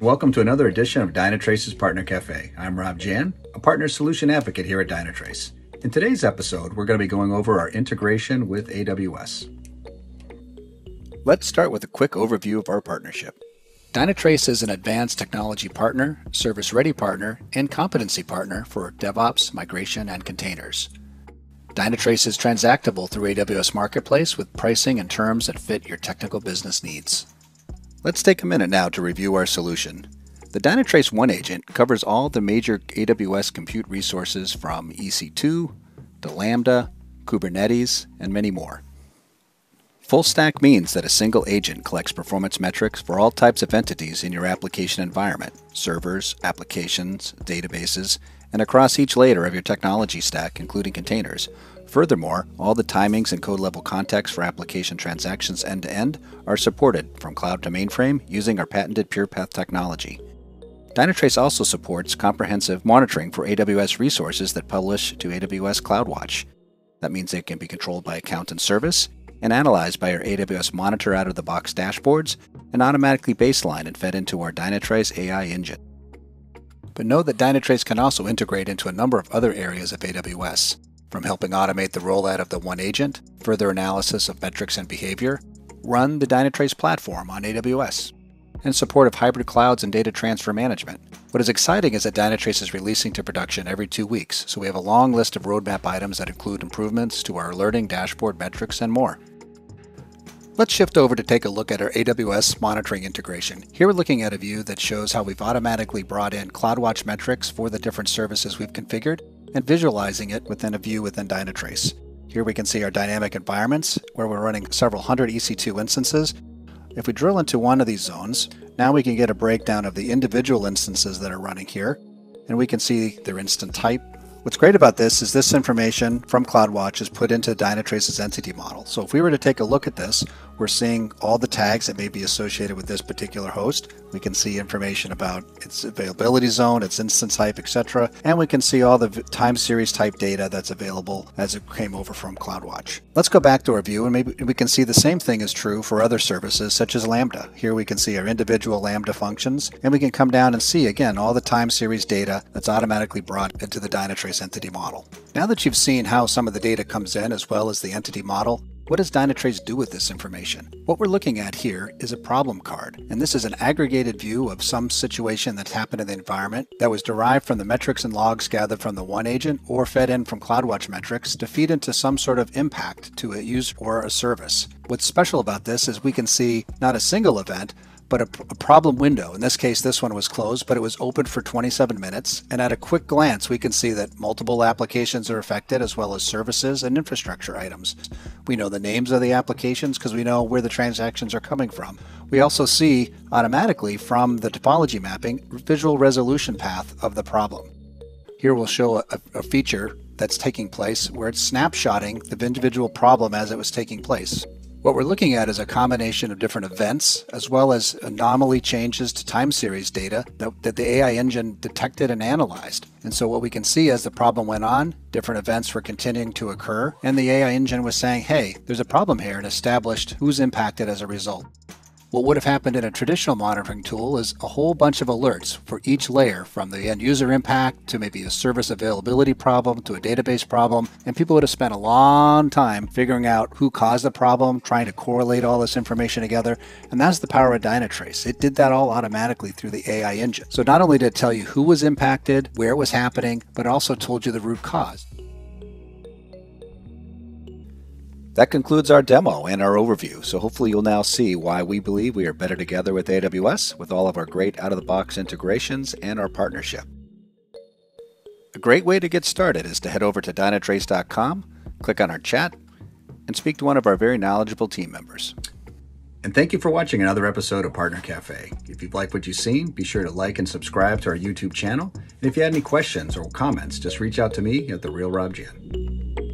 Welcome to another edition of Dynatrace's Partner Cafe. I'm Rob Jahn, a partner solution advocate here at Dynatrace. In today's episode, we're going to be going over our integration with AWS. Let's start with a quick overview of our partnership. Dynatrace is an advanced technology partner, service ready partner, and competency partner for DevOps, migration, and containers. Dynatrace is transactable through AWS Marketplace with pricing and terms that fit your technical business needs. Let's take a minute now to review our solution. The Dynatrace One Agent covers all the major AWS compute resources from EC2 to Lambda, Kubernetes, and many more. Full stack means that a single agent collects performance metrics for all types of entities in your application environment servers, applications, databases, and across each layer of your technology stack, including containers. Furthermore, all the timings and code level context for application transactions end to end are supported from cloud to mainframe using our patented PurePath technology. Dynatrace also supports comprehensive monitoring for AWS resources that publish to AWS CloudWatch. That means they can be controlled by account and service and analyzed by our AWS Monitor out of the box dashboards and automatically baseline and fed into our Dynatrace AI engine. But know that Dynatrace can also integrate into a number of other areas of AWS, from helping automate the rollout of the One Agent, further analysis of metrics and behavior, run the Dynatrace platform on AWS, and support of hybrid clouds and data transfer management. What is exciting is that Dynatrace is releasing to production every two weeks, so we have a long list of roadmap items that include improvements to our alerting, dashboard metrics, and more. Let's shift over to take a look at our AWS monitoring integration. Here we're looking at a view that shows how we've automatically brought in CloudWatch metrics for the different services we've configured and visualizing it within a view within Dynatrace. Here we can see our dynamic environments where we're running several hundred EC2 instances. If we drill into one of these zones, now we can get a breakdown of the individual instances that are running here, and we can see their instance type, What's great about this is this information from CloudWatch is put into Dynatrace's entity model. So if we were to take a look at this, we're seeing all the tags that may be associated with this particular host. We can see information about its availability zone, its instance type, etc. And we can see all the time series type data that's available as it came over from CloudWatch. Let's go back to our view and maybe we can see the same thing is true for other services such as Lambda. Here we can see our individual Lambda functions and we can come down and see again all the time series data that's automatically brought into the Dynatrace entity model. Now that you've seen how some of the data comes in as well as the entity model, what does Dynatrace do with this information? What we're looking at here is a problem card, and this is an aggregated view of some situation that's happened in the environment that was derived from the metrics and logs gathered from the One Agent or fed in from CloudWatch metrics to feed into some sort of impact to a user or a service. What's special about this is we can see not a single event, but a, a, problem window. In this case, this one was closed, but it was open for 27 minutes. And at a quick glance, we can see that multiple applications are affected, as well as services and infrastructure items. We know the names of the applications because we know where the transactions are coming from. We also see automatically from the topology mapping visual resolution path of the problem. Here we'll show a, a feature that's taking place where it's snapshotting the individual problem as it was taking place. What we're looking at is a combination of different events as well as anomaly changes to time series data that, that, the AI engine detected and analyzed. And so what we can see as the problem went on, different events were continuing to occur, and the AI engine was saying, hey, there's a problem here and established who's impacted as a result. What would have happened in a traditional monitoring tool is a whole bunch of alerts for each layer, from the end user impact to maybe a service availability problem to a database problem, and people would have spent a long time figuring out who caused the problem, trying to correlate all this information together, and that's the power of Dynatrace. It did that all automatically through the AI engine. So not only did it tell you who was impacted, where it was happening, but it also told you the root cause. That concludes our demo and our overview, so hopefully you'll now see why we believe we are better together with AWS with all of our great out-of-the-box integrations and our partnership. A great way to get started is to head over to dynatrace.com, click on our chat, and speak to one of our very knowledgeable team members. And thank you for watching another episode of Partner Cafe. If you've liked what you've seen, be sure to like and subscribe to our YouTube channel. And if you had any questions or comments, just reach out to me at The Real Rob Jahn.